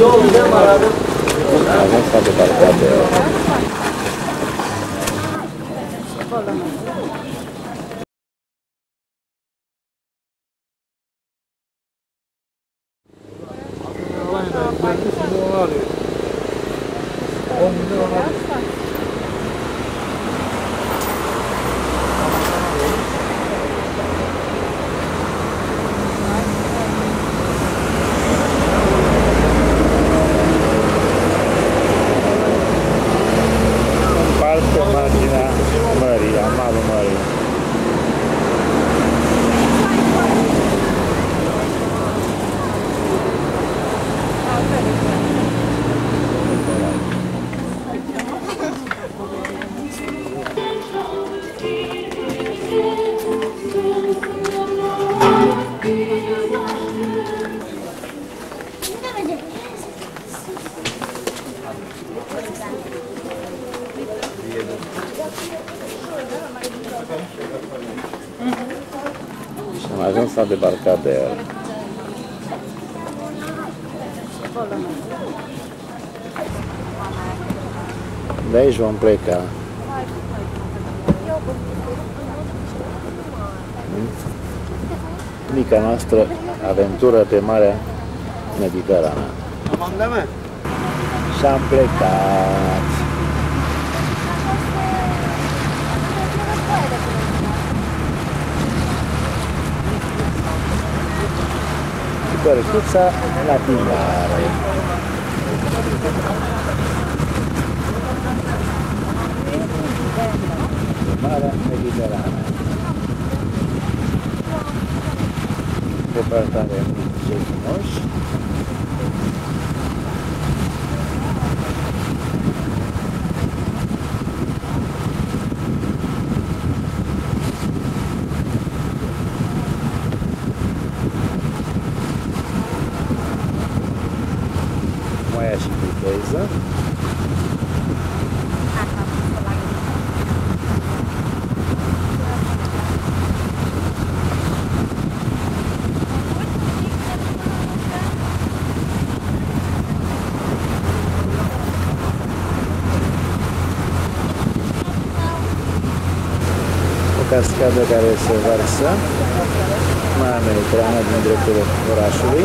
Yol ne var abi? Nasıl bir tarif abi ya? Almanya'da 10 milyon alıyor. 10 milyon alıyor. Și am ajuns la debarcadero. De aici vom pleca. Mica noastră aventură pe Marea la mediterranea. Tamam değil mi? Şamplekat. Correttezza latinare. Mare Mediterranea. Departamento de Nós. Dois anos? Cascada care se varsă, mame, treaba dintre curajului,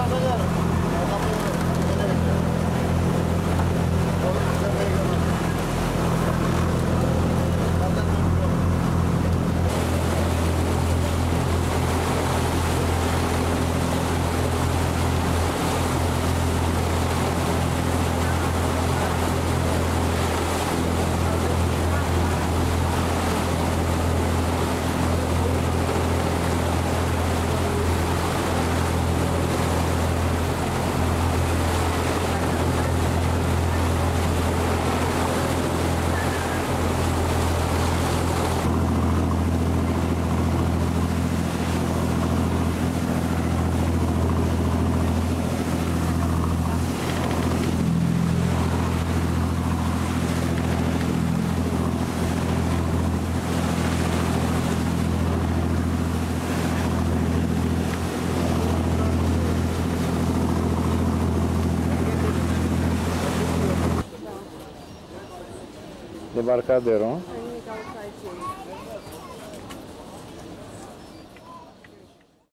啊，那个。Debarcadero.